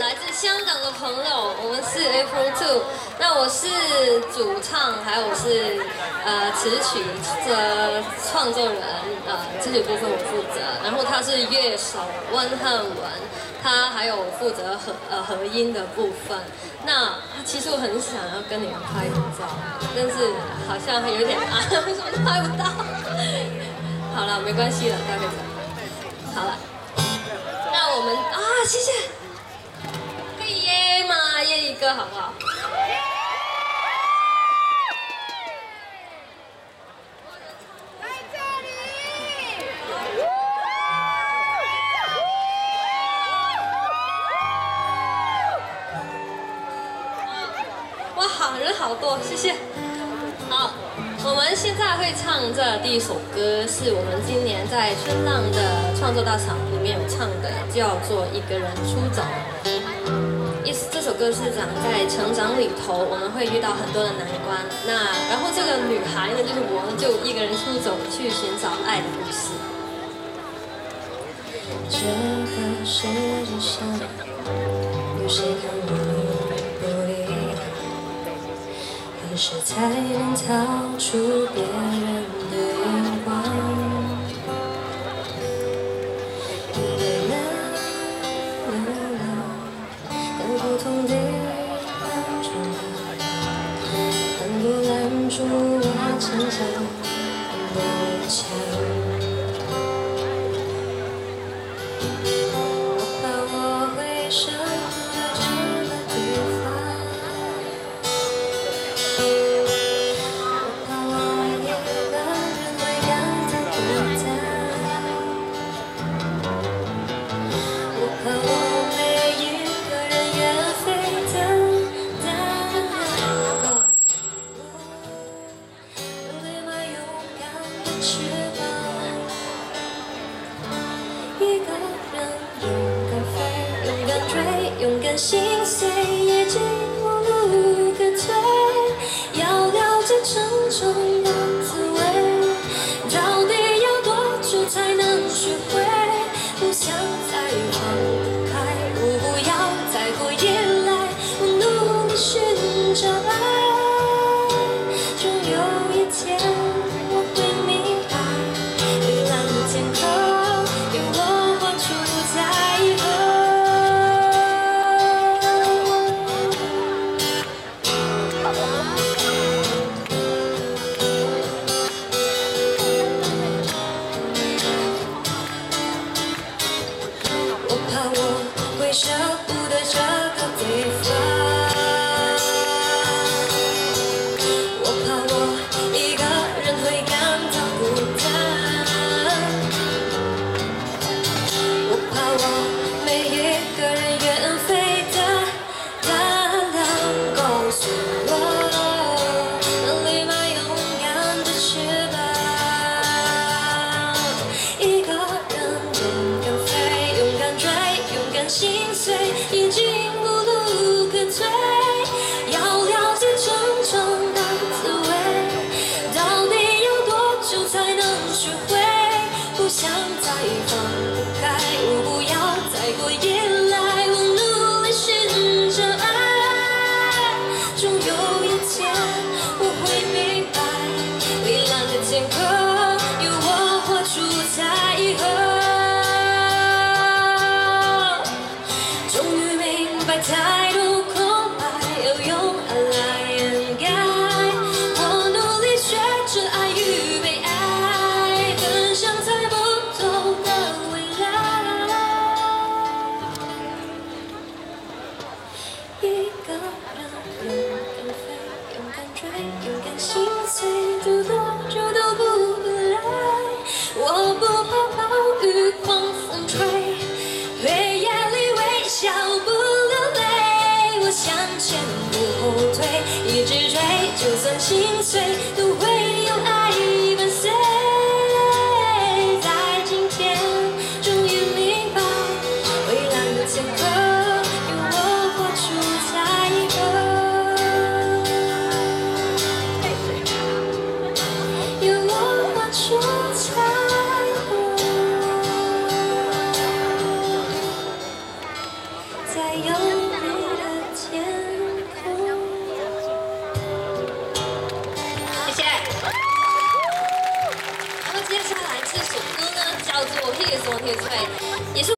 来自香港的朋友，我们是 April Two。那我是主唱，还有是呃词曲的创作人，呃词曲部分我负责。然后他是乐手温汉文，他还有负责和呃和音的部分。那其实我很想要跟你们拍个照，但是好像有点啊，为什么都拍不到？好了，没关系了，待会走。好了，那我们啊，谢谢，一个好不好？在这里。哇，好人好多，谢谢。好，我们现在会唱这第一首歌，是我们今年在春浪的创作大赏里面有唱的，叫做《一个人出走》。这首歌是讲在成长里头，我们会遇到很多的难关。那然后这个女孩呢，就是我就一个人出走去寻找爱的故事。这个世界上有谁跟我不一样？何时才能逃出别人住我成长的围墙。我怕我会伤追，勇敢心碎，已经我退，一直追，就算心碎，都会有爱伴随。在今天，终于明白，蔚蓝的此刻有我画出彩虹，有我出。那么接下来这首歌呢，叫做《He Is On His Way》，也是。